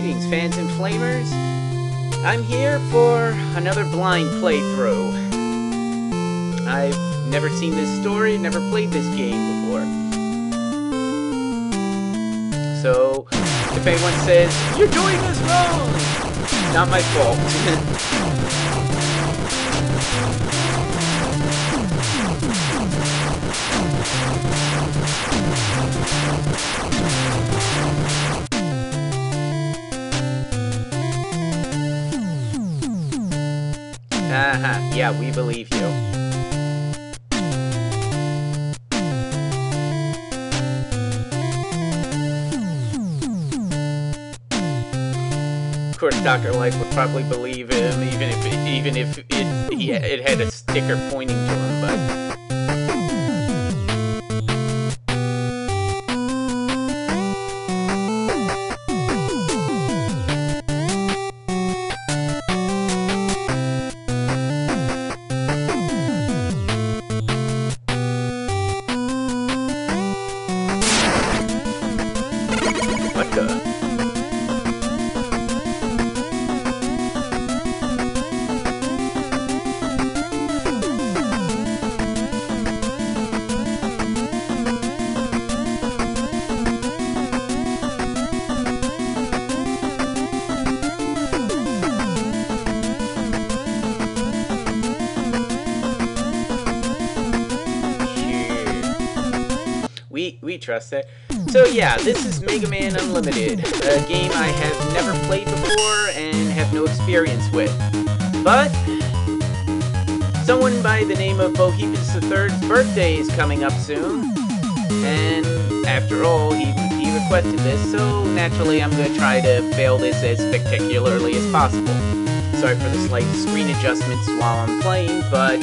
Greetings, fans and flamers. I'm here for another blind playthrough. I've never seen this story, never played this game before. So, if anyone says, You're doing this wrong! Not my fault. yeah, we believe you. Of course, Dr. Light would probably believe him, even if even if it, he, it had a sticker pointing to him, trust it. So yeah, this is Mega Man Unlimited, a game I have never played before and have no experience with. But someone by the name of Bohepans III's birthday is coming up soon, and after all, he he requested this, so naturally I'm gonna try to fail this as spectacularly as possible. Sorry for the slight screen adjustments while I'm playing, but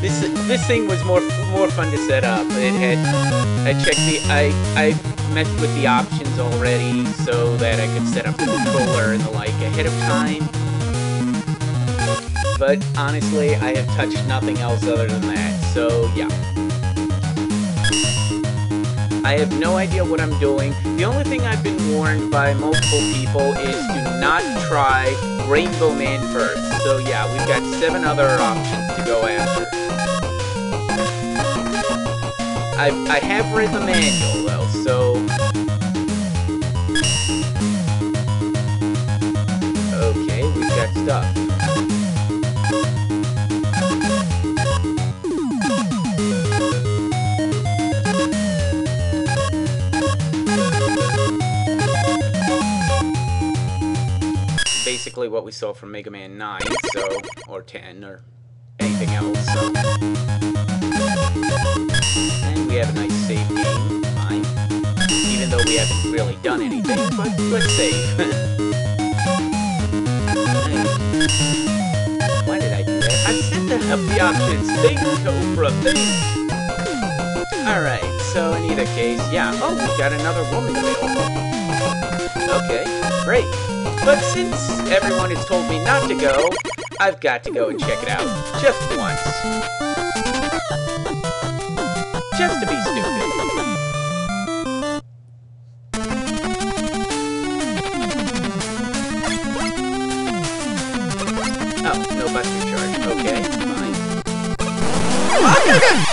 this this thing was more more fun to set up. It had I checked the I I messed with the options already so that I could set up the controller and the like ahead of time. But honestly, I have touched nothing else other than that. So yeah. I have no idea what I'm doing. The only thing I've been warned by multiple people is do not try Rainbow Man first. So yeah, we've got seven other options to go after. I, I have read the manual though, so... Okay, we've got stuff. Basically what we saw from Mega Man 9, so... or 10, or anything else, so... And we have a nice save game, fine. Even though we haven't really done anything, but let's save. Why did I do that? I set the, up the options. Cobra, thing. Alright, so in either case, yeah. Oh, we got another woman. Okay, great. But since everyone has told me not to go, I've got to go and check it out. Just once. Just to be stupid. Oh, no bus recharge. Okay,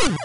fine.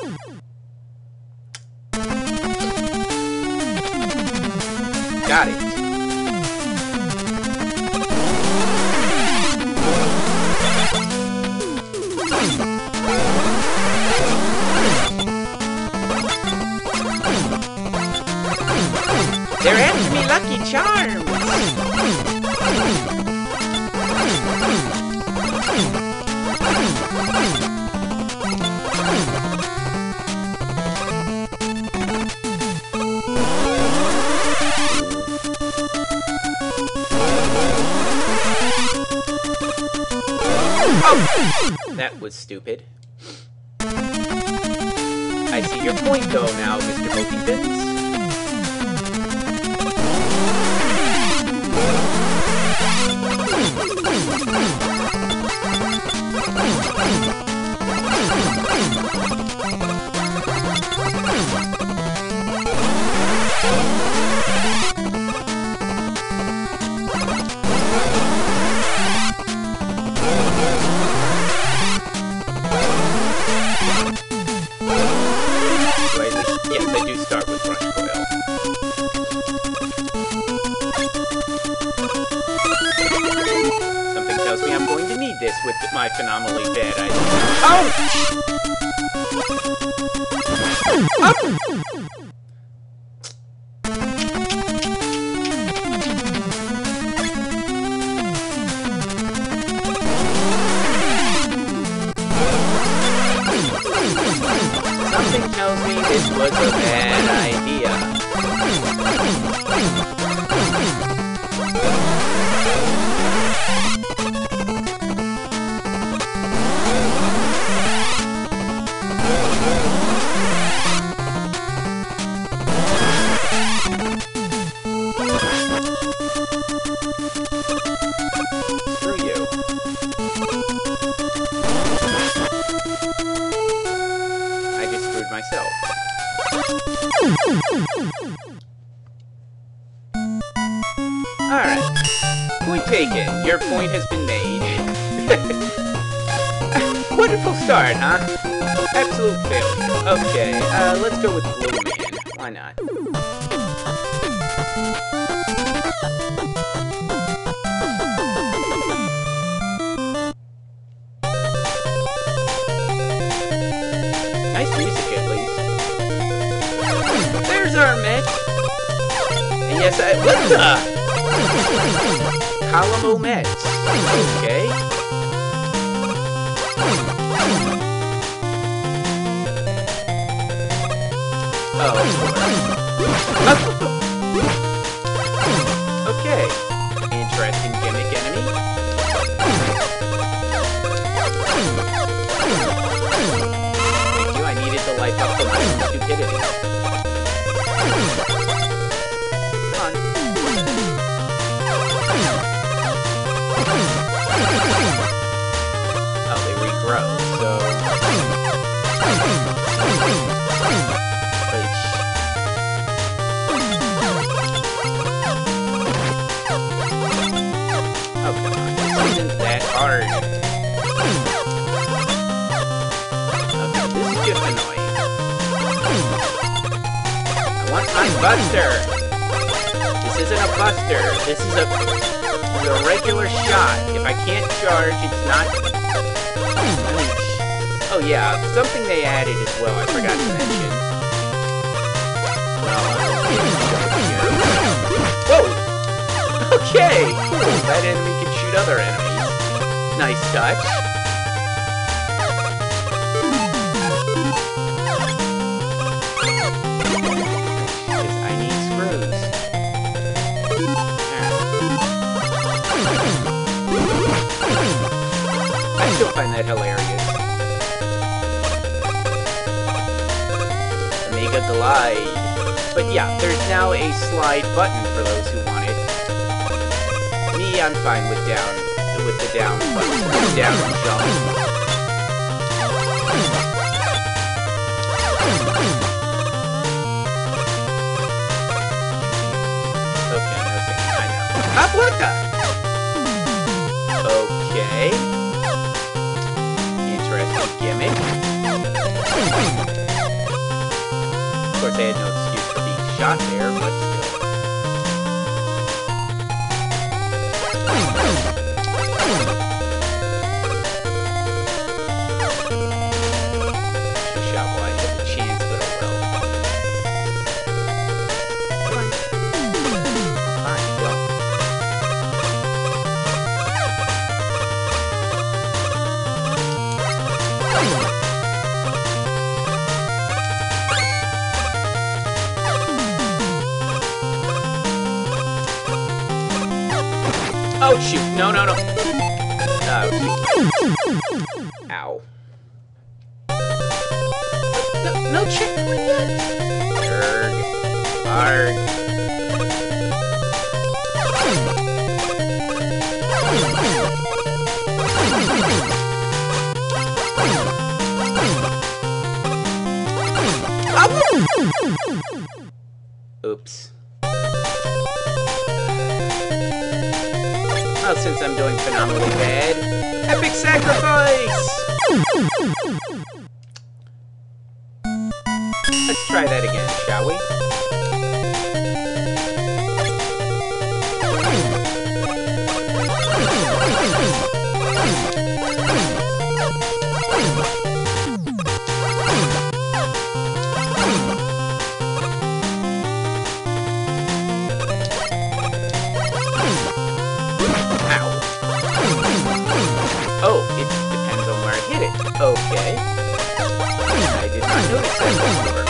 That was stupid. I see your point though now, Mr. Mokeyfins. With my phenomenally bad idea. Oh! oh! Taken. Your point has been made. Wonderful start, huh? Absolute failure. Okay, uh, let's go with Glue Man. Why not? Nice music, at least. There's our Mitch! And yes, I- What the? Alamo Mets. Okay. Oh, okay. Interesting gimmick enemy. Thank you, I needed to light up for my stupidity. Buster! This isn't a buster. This is a, is a regular shot. If I can't charge, it's not... oh yeah, something they added as well I forgot to mention. Whoa! Okay, cool. That enemy can shoot other enemies. Nice touch. Still find that hilarious. Omega Glide. But yeah, there's now a slide button for those who want it. Me, I'm fine with down with the down button. Down jump. Okay, I know. Aplika! Okay. Course, I had no excuse for being shot there, but No, checkpoint yet. Erg. Arg. Oops. Well, since I'm doing phenomenally bad, epic sacrifice! Let's try that again, shall we? Oh, okay. I did not notice that before.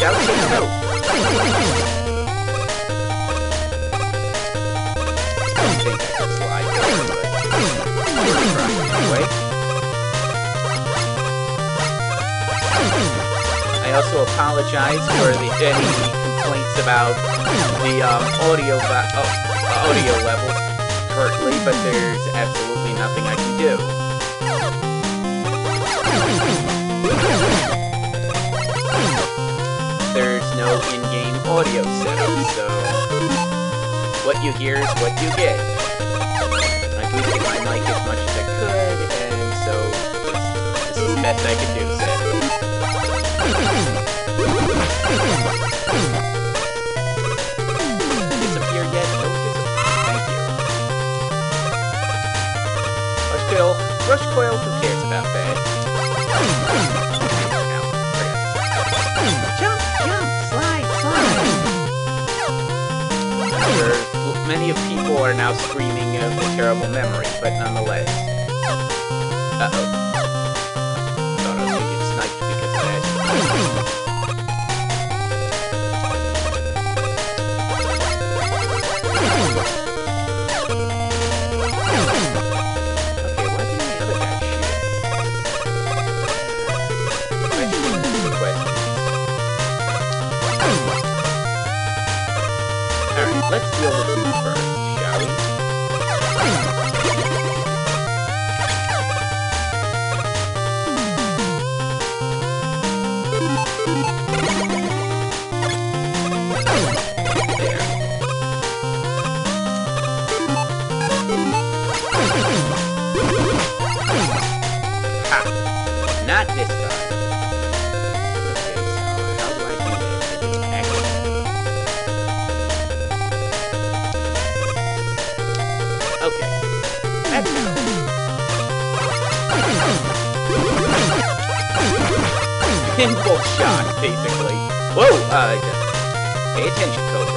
I also apologize for the any complaints about the um, audio uh, audio levels currently, but there's absolutely nothing I can do. No in-game audio setup, so what you hear is what you get. I boosted my mic as much as I could, and so this, is the best I can do, sadly. Disappear yet? No disappear. Thank you. Rush coil. Rush coil. Who cares about that? Many of people are now screaming of the terrible memory, but nonetheless. Uh-oh. Okay. That's how. Pinball shot, basically. Whoa, uh, pay attention, Cobra.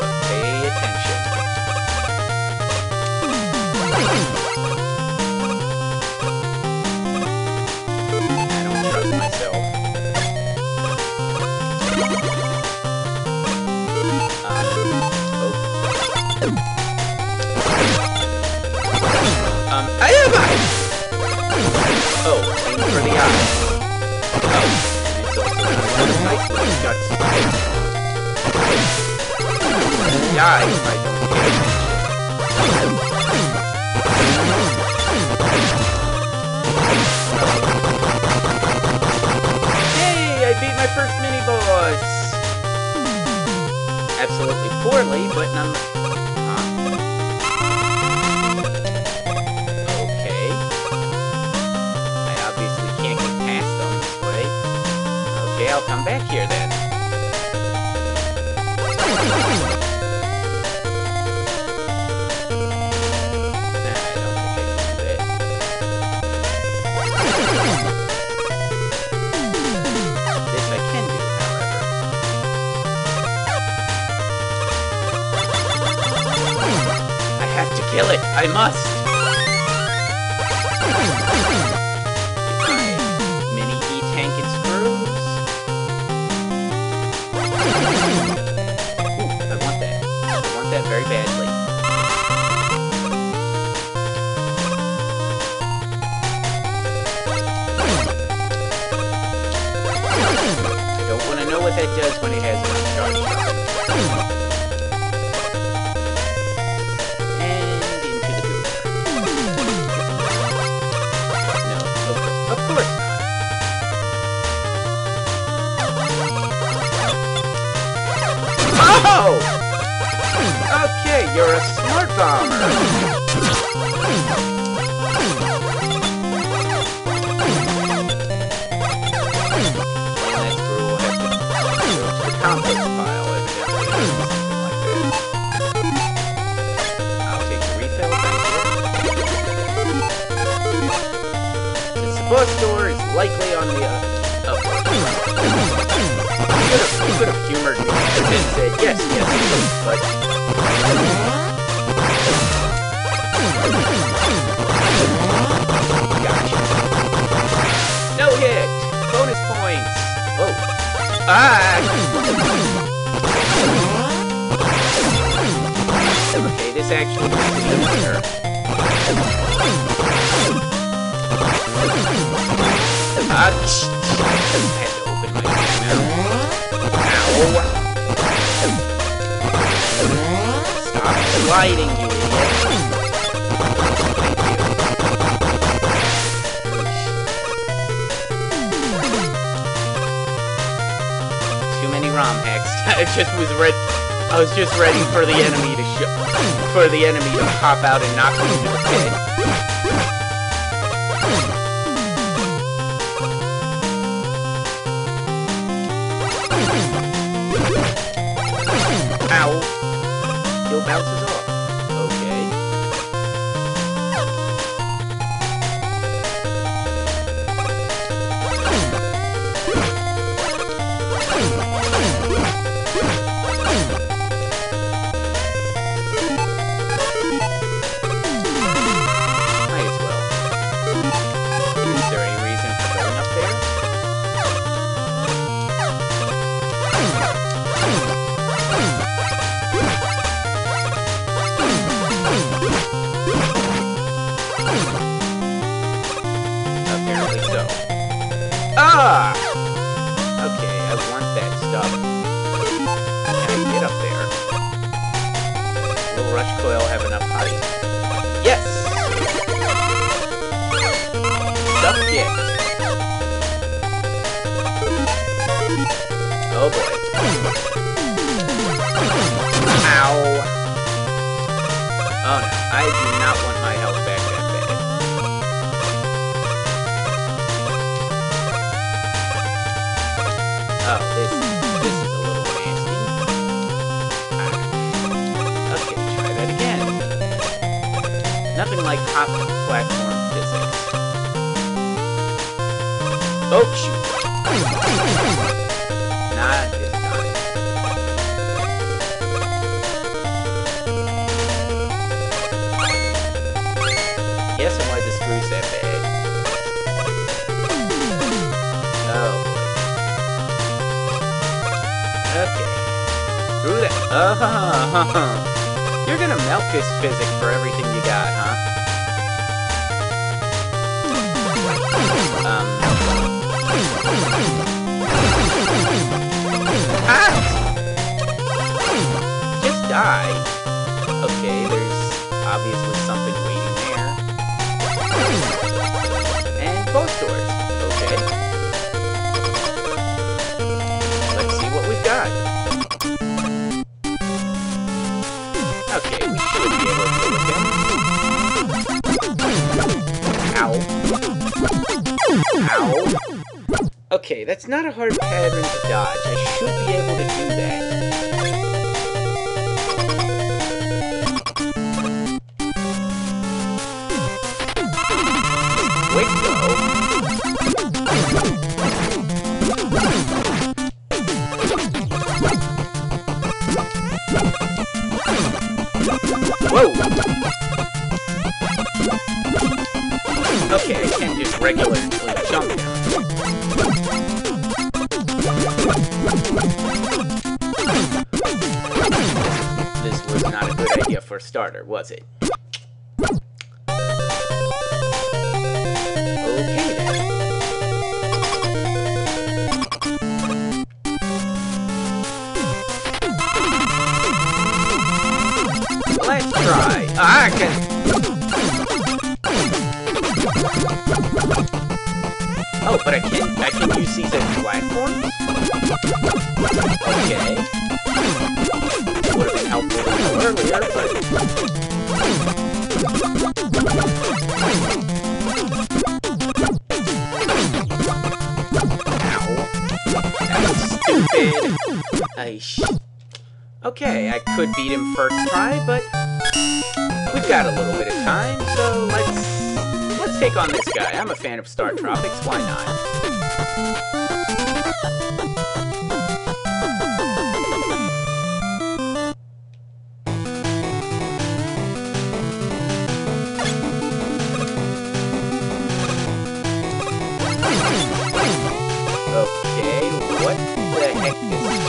Little. Die attention. Yay! I beat my first mini boss. Absolutely poorly, but none. I'll come back here then. Nah, I can don't bookstore is likely on the uh, up. You could have humored me and said yes, yes, but. Gotcha. No hit! Bonus points! Oh. Ah! Okay, this actually is I had to open my. Stop sliding, you idiot. ROM hacks. I just was ready. I was just ready for the enemy to for the enemy to pop out and knock me into the. Ah! Okay, I want that stuff. Can I get up there? Will Rush Coil have enough height? Yes! Stuff get. Oh boy. Ow. Oh no, I do not want my health back Nothing like hot platform physics. Oh, shoot. Not this time. Guess I wanted the screws that bad. Boy. Okay. Through that. Uh huh. You're gonna melt this physic for everything you got, huh? Um. Ah! Just die. Okay, there's obviously something waiting there. And both doors. Okay. That's not a hard pattern to dodge. I should be able to do that. Was it? Let's try. I can. Oh, but I can I can use these as platforms. Okay. Would have been helpful earlier, but ow. Okay, I could beat him first try, but we've got a little bit of time, so let's let's take on this guy. I'm a fan of StarTropics, why not?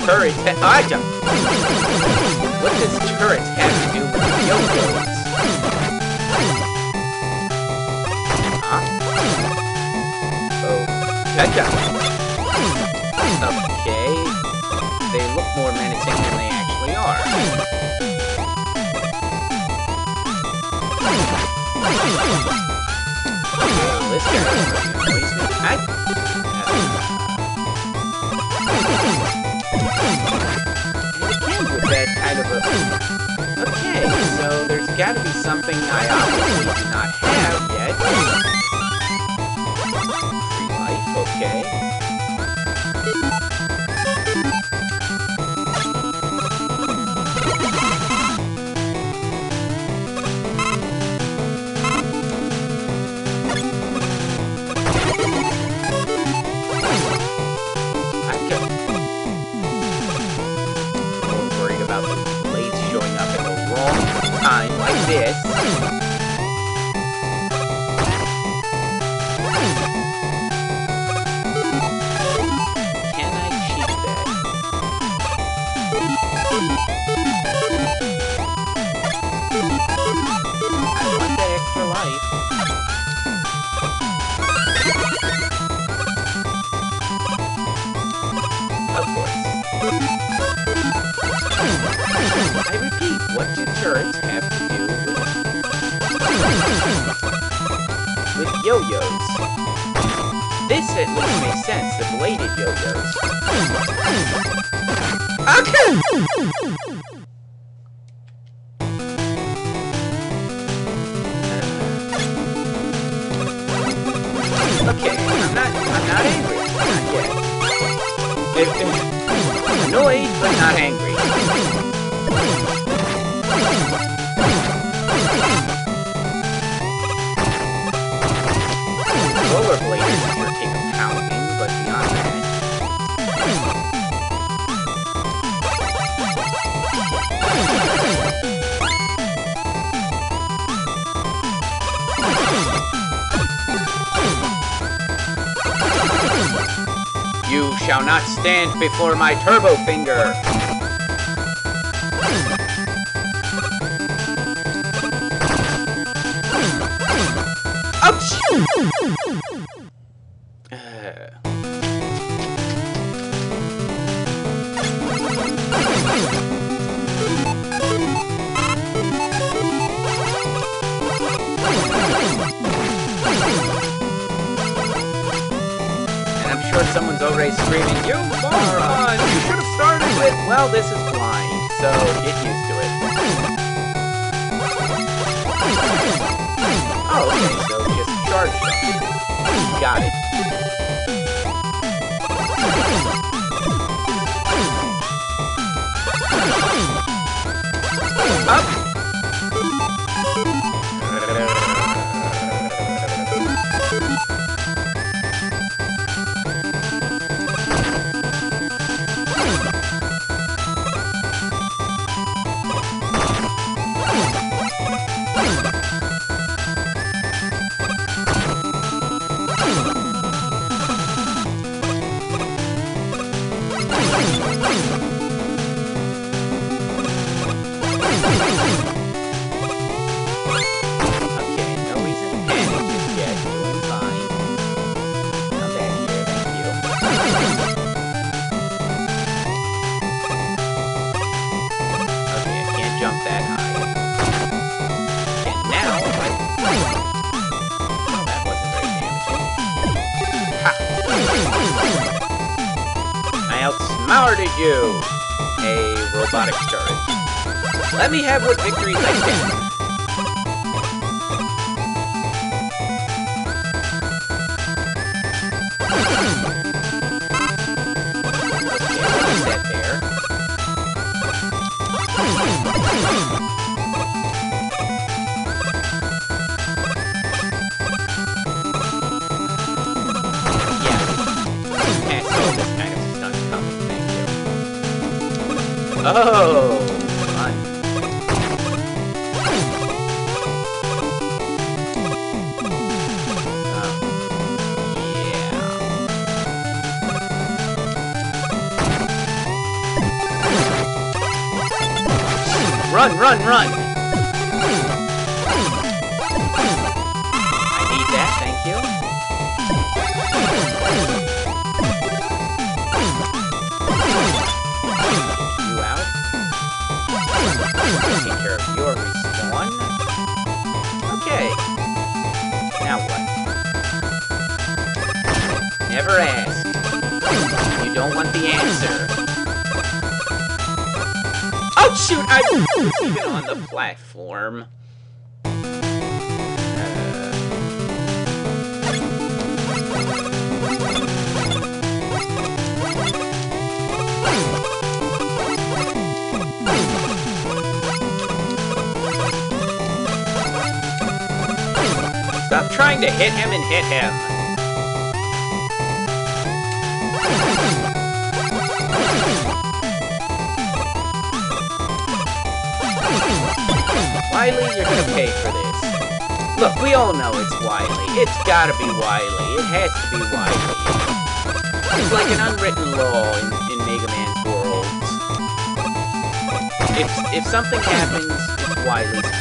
turret I jump. What does turret have to do with yo-yos? Huh? Oh, gotcha. Okay. They look more menacing than they actually are. Well, this guy. Kind of a... Okay, so there's gotta be something I obviously do not have yet. Life, okay. This. I'm not, I'm not angry. Not. If- if- Annoyed, but not angry. Not stand before my turbo finger! Someone's already screaming, You moron! You should have started with, well, this is blind, so get used to it. Oh, okay, so just charge them. Got it. Me have what victories I can. Set You don't want the answer. Oh shoot! I was on the platform. Stop trying to hit him and hit him. Wily, you're gonna pay for this. Look, we all know it's Wily. It's gotta be Wily. It has to be Wily. It's like an unwritten law in, in Mega Man's world. If, if something happens, it's Wily's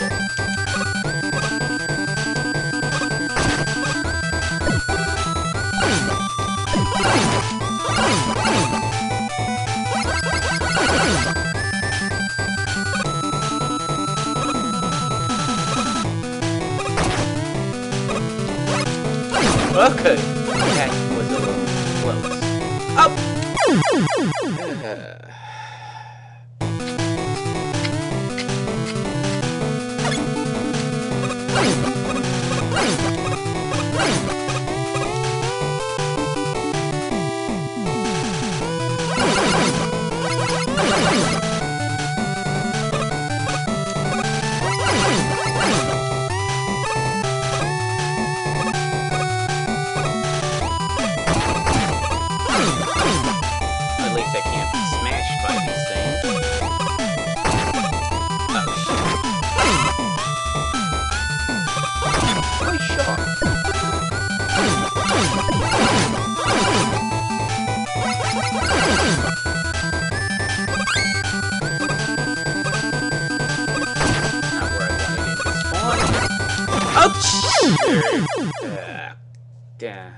Damn.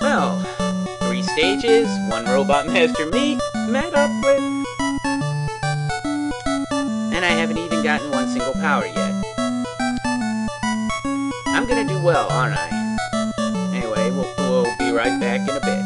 Well, three stages, one Robot Master me met up with. And I haven't even gotten one single power yet. I'm gonna do well, aren't I? Anyway, we'll, we'll be right back in a bit.